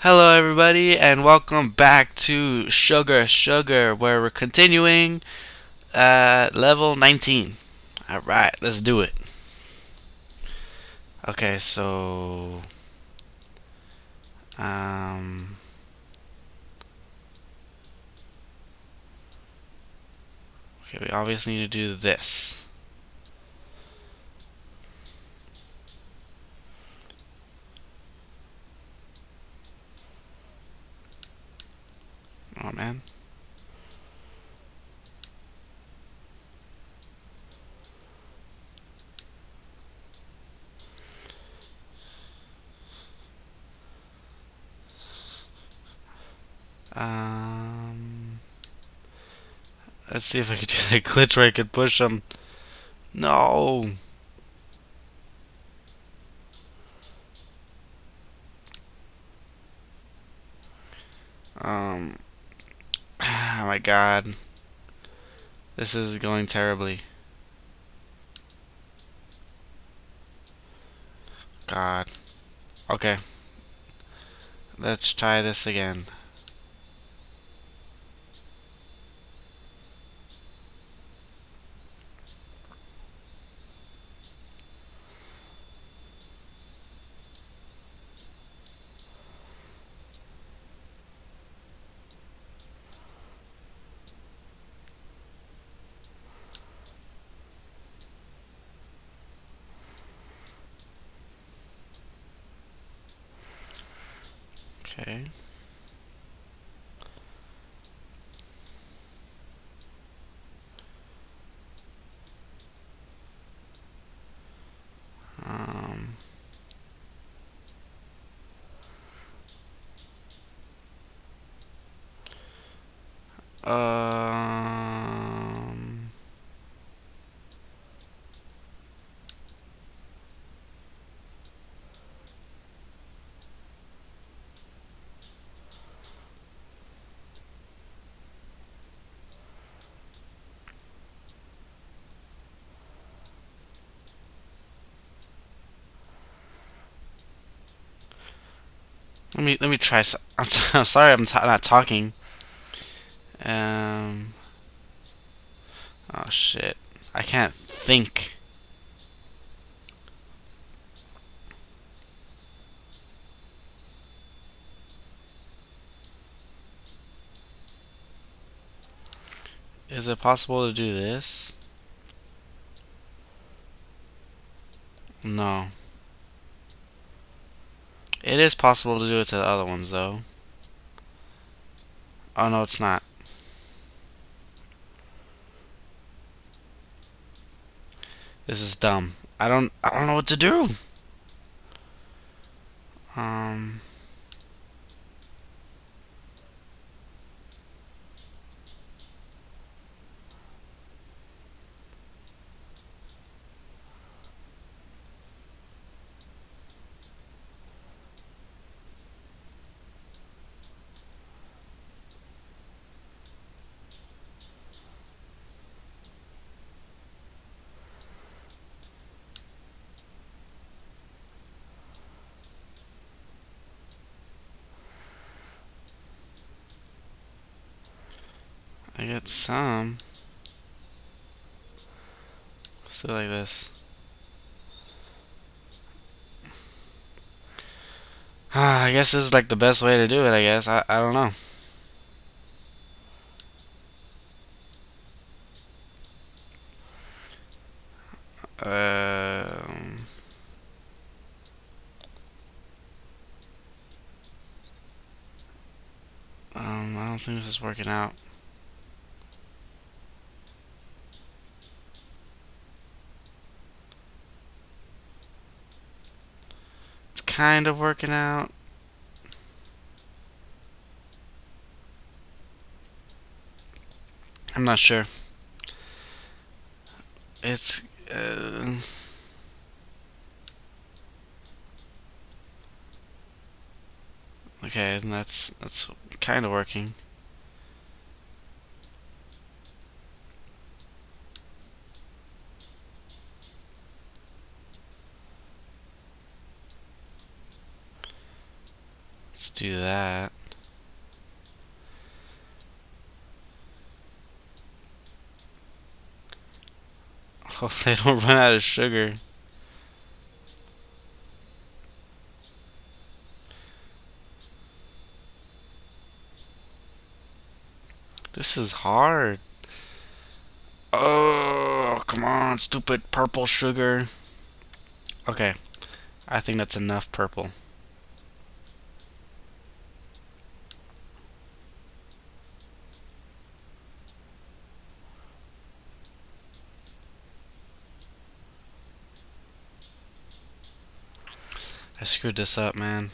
Hello everybody and welcome back to Sugar Sugar where we're continuing at level 19. Alright, let's do it. Okay, so um Okay, we obviously need to do this. Oh man. Um, let's see if I can do that glitch where I can push them. No. Um. My god. This is going terribly. God. Okay. Let's try this again. Okay. Um. Um. Let me let me try. I'm, I'm sorry, I'm not talking. Um. Oh shit! I can't think. Is it possible to do this? No. It is possible to do it to the other ones, though. Oh, no, it's not. This is dumb. I don't, I don't know what to do. Um... some. Let's do it like this. I guess this is like the best way to do it, I guess. I, I don't know. Um, um, I don't think this is working out. Kind of working out. I'm not sure. It's uh, okay, and that's that's kind of working. Let's do that. Hope they don't run out of sugar. This is hard. Oh, come on, stupid purple sugar. Okay, I think that's enough purple. Screwed this up, man.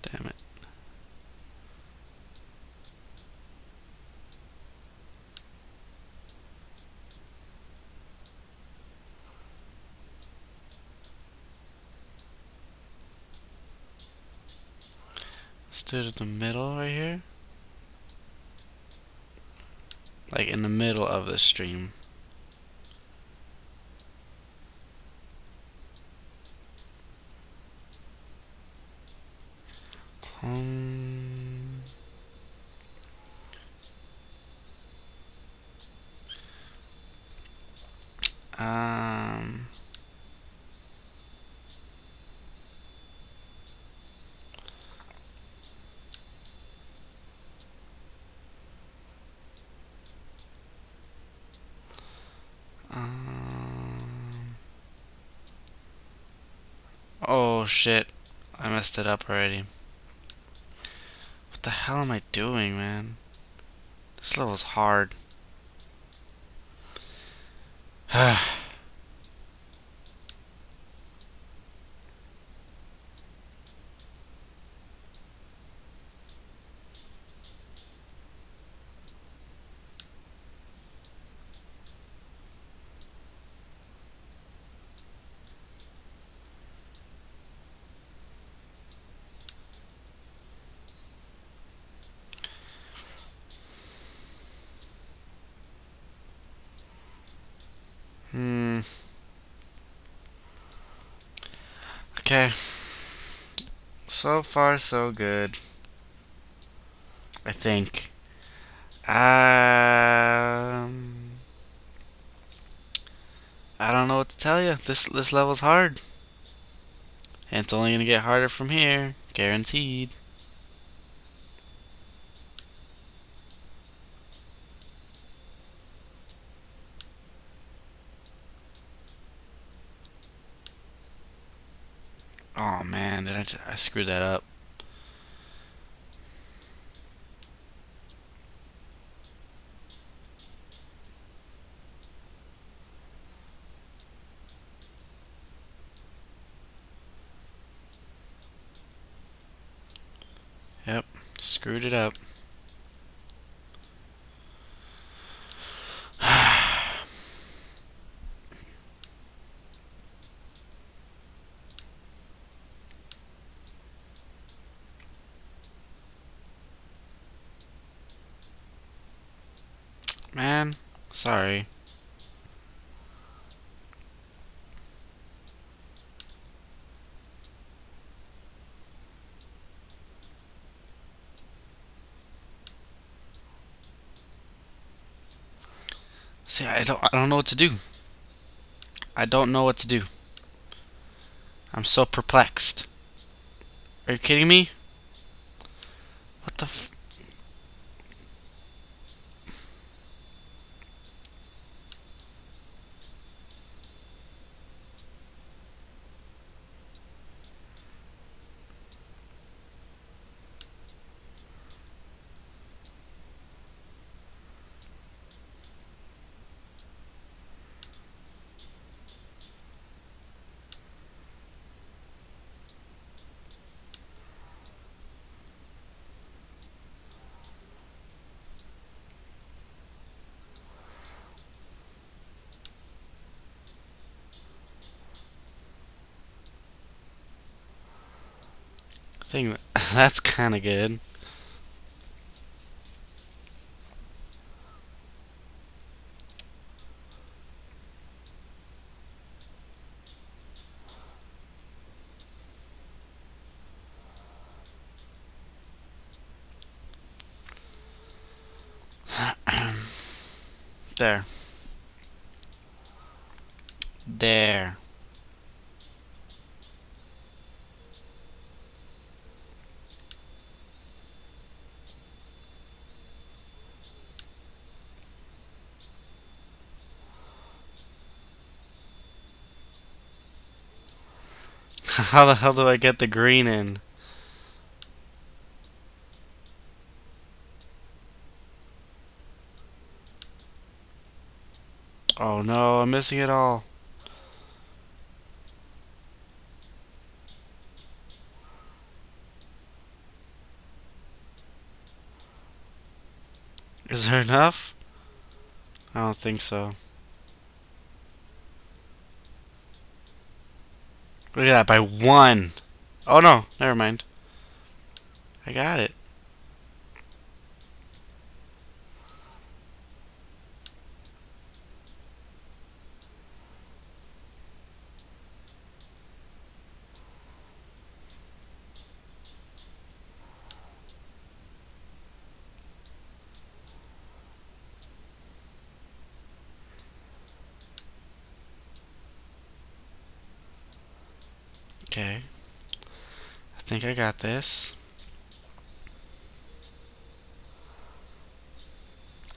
Damn it. Let's in the middle right here. Like in the middle of the stream. Um, um, um, oh shit, I messed it up already. What the hell am I doing, man? This level's hard. Hmm. Okay. So far, so good. I think. Um. I don't know what to tell you. This this level's hard. And it's only gonna get harder from here, guaranteed. Oh man, did I, screwed that up. Yep, screwed it up. Man, sorry. See, I don't I don't know what to do. I don't know what to do. I'm so perplexed. Are you kidding me? What the That's kind of good. there. There. How the hell do I get the green in? Oh no, I'm missing it all. Is there enough? I don't think so. Look at that, by one. Oh no, never mind. I got it. Okay. I think I got this.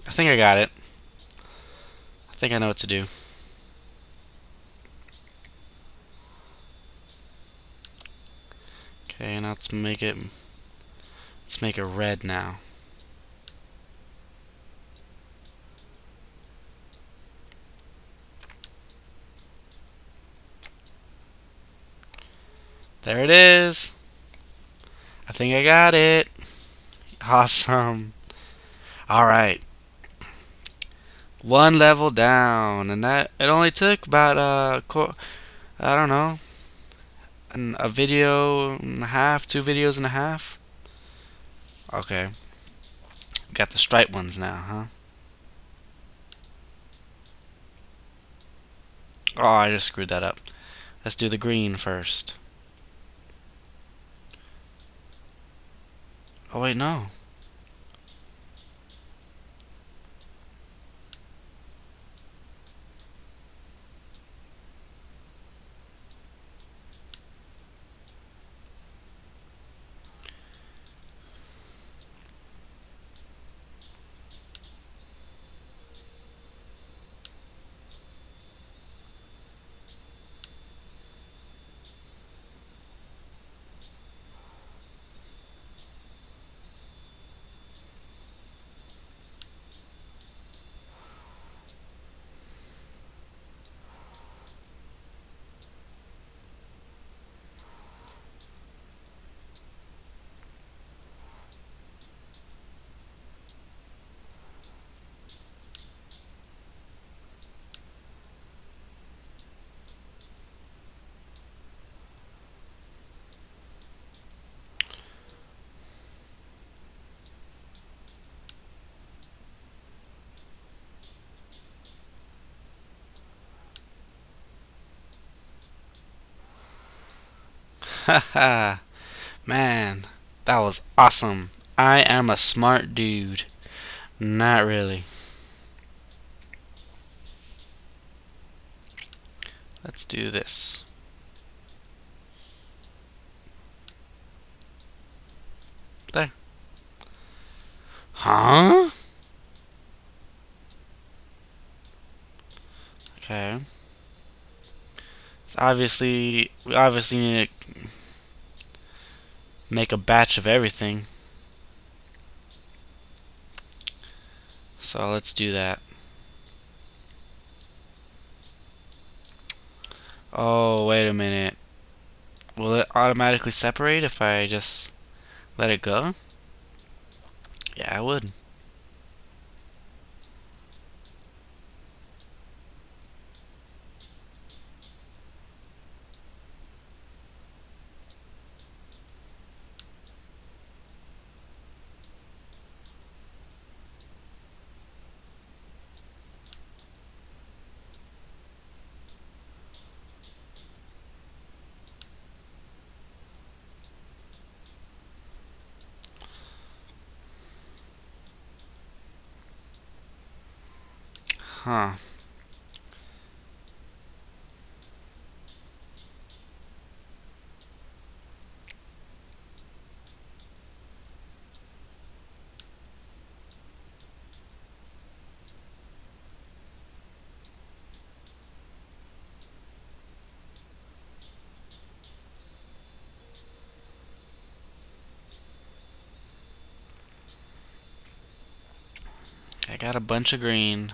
I think I got it. I think I know what to do. Okay, now let's make it let's make it red now. There it is. I think I got it. Awesome. Alright. One level down. And that, it only took about, uh, I don't know, an, a video and a half, two videos and a half. Okay. Got the striped ones now, huh? Oh, I just screwed that up. Let's do the green first. Oh wait, no. Haha. Man, that was awesome. I am a smart dude. Not really. Let's do this. There. Huh? Okay. So obviously, we obviously need to make a batch of everything. So let's do that. Oh, wait a minute. Will it automatically separate if I just let it go? Yeah, I would. Huh. I got a bunch of green.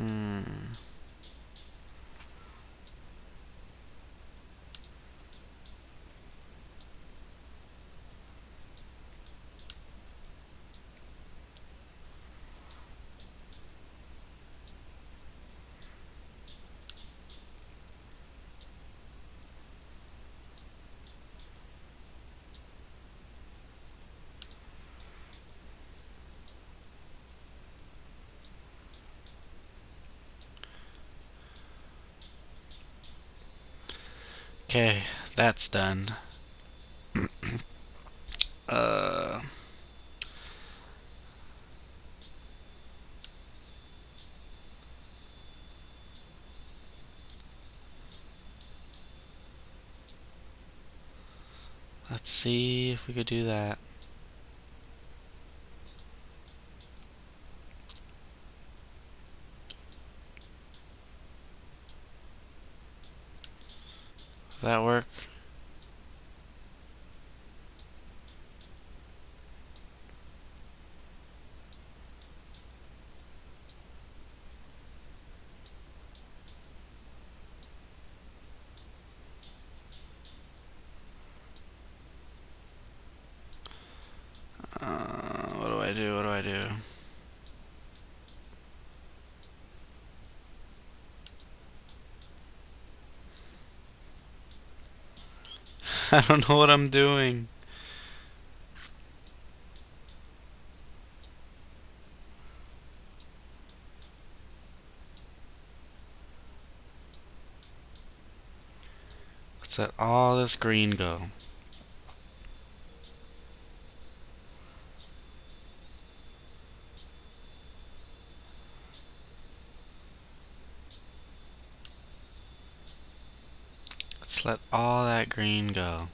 Hmm. Okay, that's done. uh, let's see if we could do that. That work? Uh, what do I do? What do I do? I don't know what I'm doing. Let's let all this green go. Let all that green go.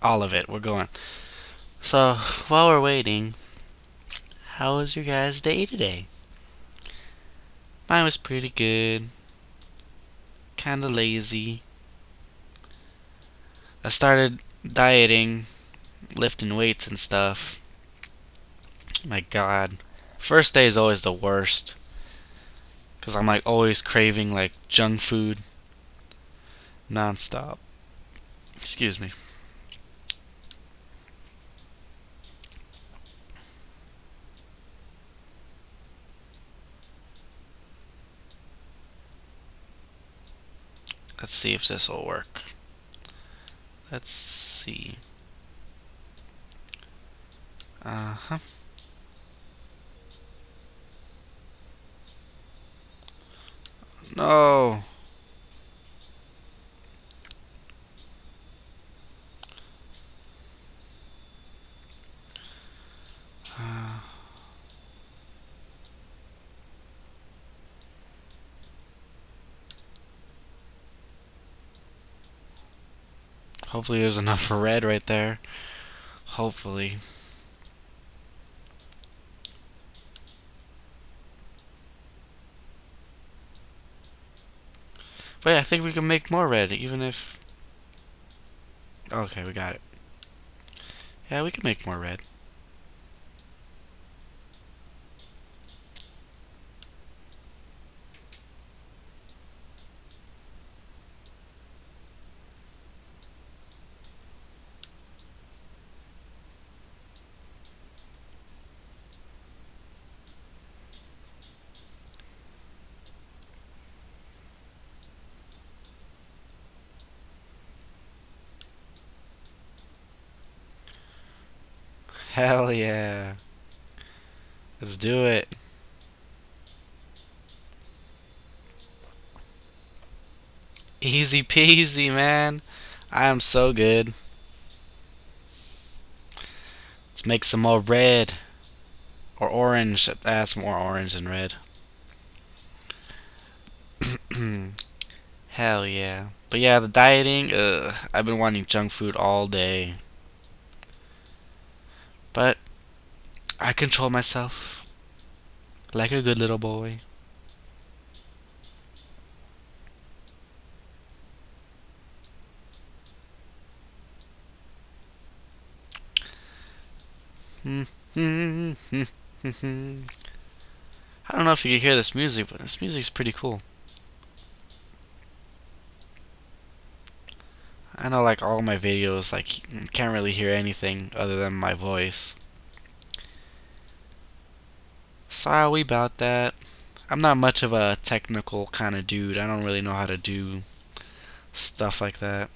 All of it, we're going. So, while we're waiting, how was your guys' day today? Mine was pretty good. Kinda lazy. I started dieting, lifting weights and stuff. My god. First day is always the worst. Because I'm like always craving like junk food. Non-stop. Excuse me. Let's see if this will work. Let's see. Uh-huh. No. Uh, hopefully there's enough red right there. Hopefully. Wait, I think we can make more red, even if... Okay, we got it. Yeah, we can make more red. Hell yeah. Let's do it. Easy peasy, man. I am so good. Let's make some more red. Or orange. That's more orange than red. Hell yeah. But yeah, the dieting, ugh, I've been wanting junk food all day. But I control myself like a good little boy. I don't know if you can hear this music, but this music's pretty cool. I know like all my videos like you can't really hear anything other than my voice. Sorry about that. I'm not much of a technical kind of dude. I don't really know how to do stuff like that.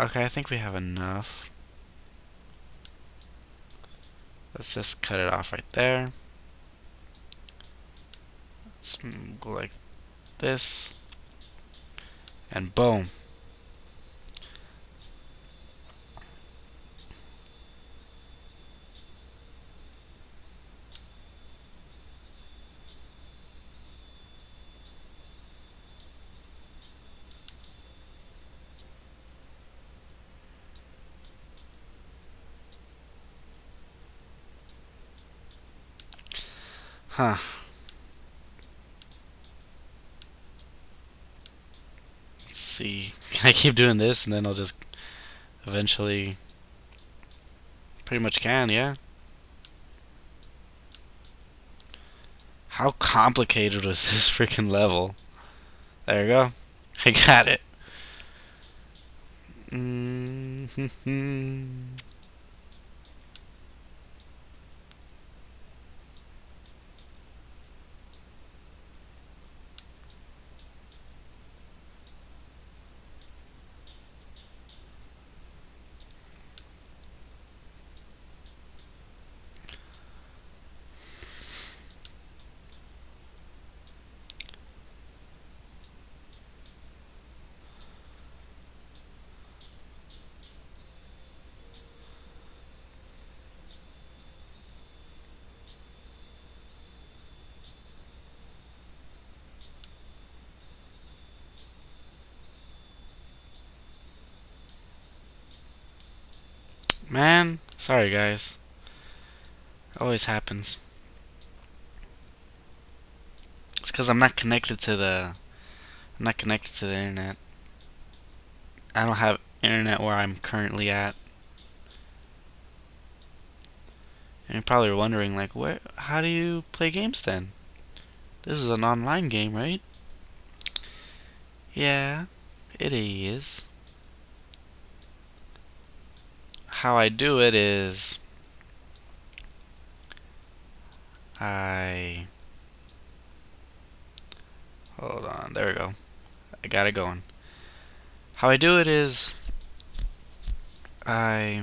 Okay, I think we have enough. Let's just cut it off right there. Let's go like this. And boom. Huh. Let's see. Can I keep doing this and then I'll just eventually... Pretty much can, yeah? How complicated was this freaking level? There you go. I got it. Mm -hmm. Man, sorry guys. Always happens. It's because I'm not connected to the... I'm not connected to the internet. I don't have internet where I'm currently at. And you're probably wondering, like, where? How do you play games then? This is an online game, right? Yeah, it is. How I do it is I hold on there we go. I got it going. How I do it is I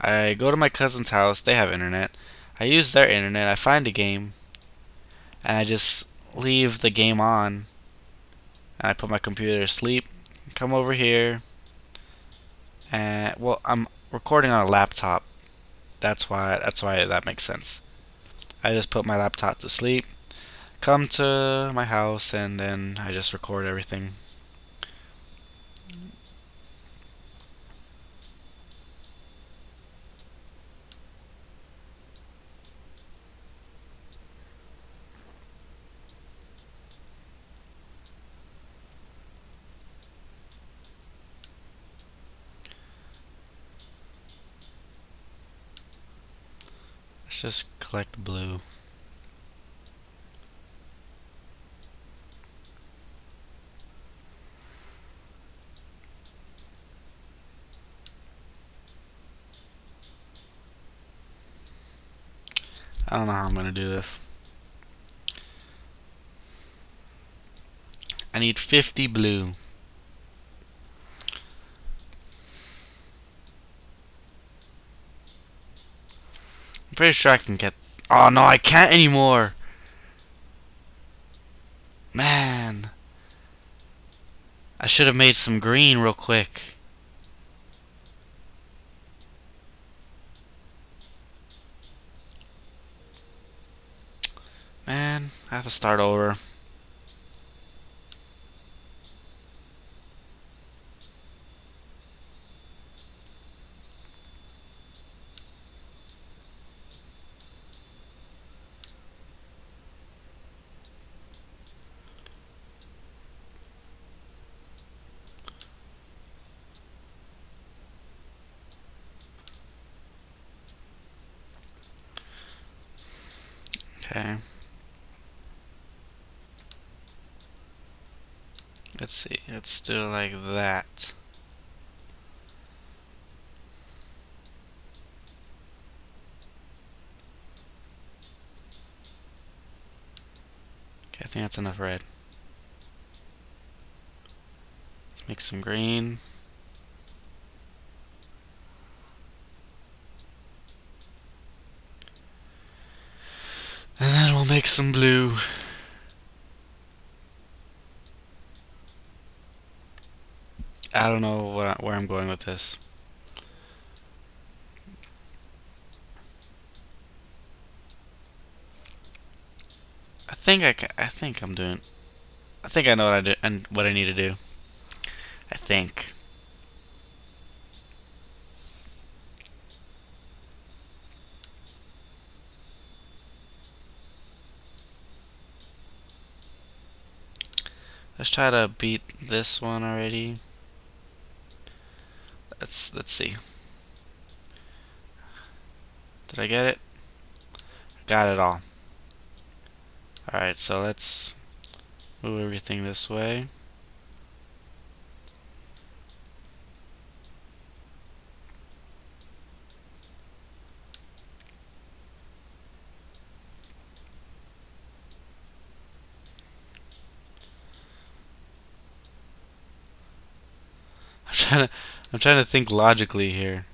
I go to my cousin's house. They have internet. I use their internet. I find a game and I just leave the game on and I put my computer to sleep come over here. And well I'm recording on a laptop. That's why that's why that makes sense. I just put my laptop to sleep come to my house and then I just record everything just collect blue. I don't know how I'm gonna do this. I need 50 blue. Pretty sure I can get... Oh no, I can't anymore! Man. I should have made some green real quick. Man, I have to start over. Okay. Let's see, let's do it like that. Okay, I think that's enough red. Let's make some green. And then we'll make some blue. I don't know what, where I'm going with this. I think I, I think I'm doing. I think I know what I do and what I need to do. I think. Let's try to beat this one already. Let's let's see. Did I get it? Got it all. Alright, so let's move everything this way. I'm trying to I'm trying to think logically here.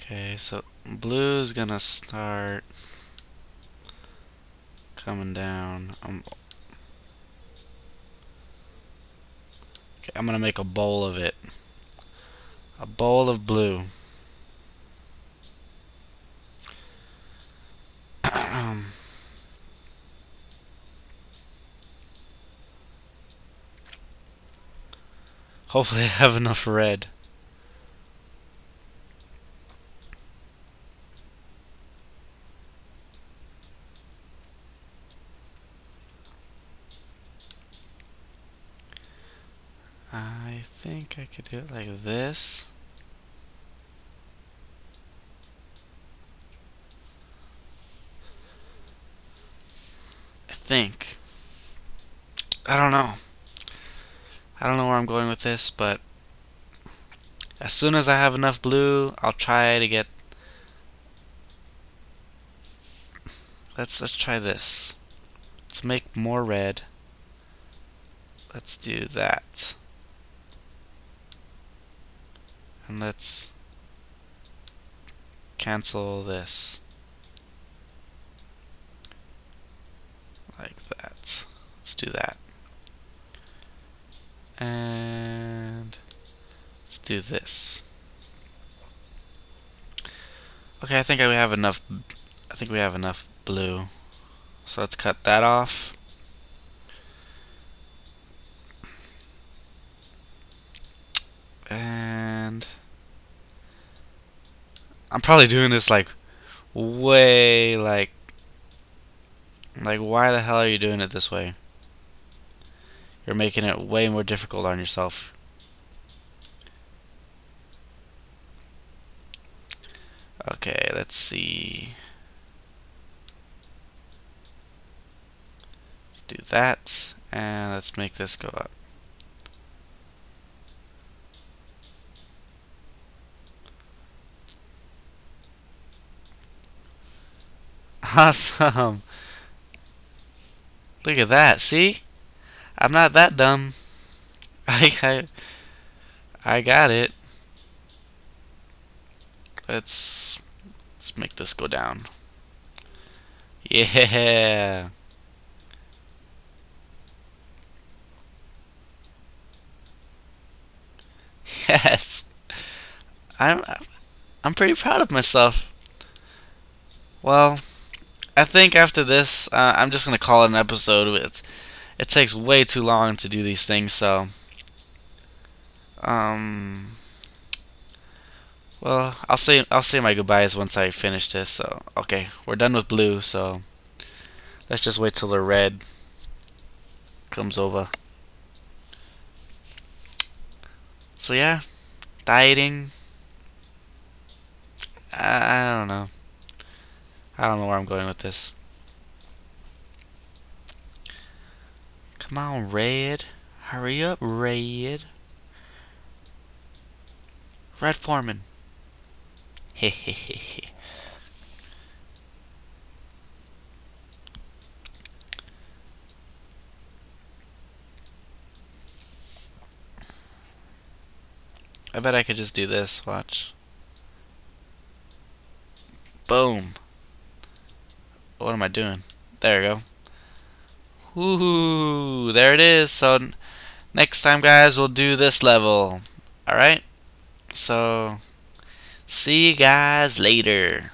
Okay, so blue is gonna start coming down. Um, I'm gonna make a bowl of it. A bowl of blue. Hopefully I have enough red. I think I could do it like this. I think. I don't know. I don't know where I'm going with this, but as soon as I have enough blue, I'll try to get Let's let's try this. Let's make more red. Let's do that. And let's cancel this. Like that. Let's do that. And let's do this. Okay, I think we have enough I think we have enough blue. So let's cut that off. And I'm probably doing this like way like like why the hell are you doing it this way? You're making it way more difficult on yourself. Okay, let's see. Let's do that, and let's make this go up. Awesome! Look at that, see? I'm not that dumb. I, I, I got it. Let's, let's make this go down. Yeah! Yes! I'm, I'm pretty proud of myself. Well, I think after this, uh, I'm just gonna call it an episode. It, it takes way too long to do these things, so um. Well, I'll say I'll say my goodbyes once I finish this. So okay, we're done with blue. So let's just wait till the red comes over. So yeah, dieting. I, I don't know. I don't know where I'm going with this. Come on, Red. Hurry up, Red. Red Forman. Hehehehe. I bet I could just do this. Watch. Boom. What am I doing? There we go. Woohoo! There it is. So next time, guys, we'll do this level. Alright? So, see you guys later.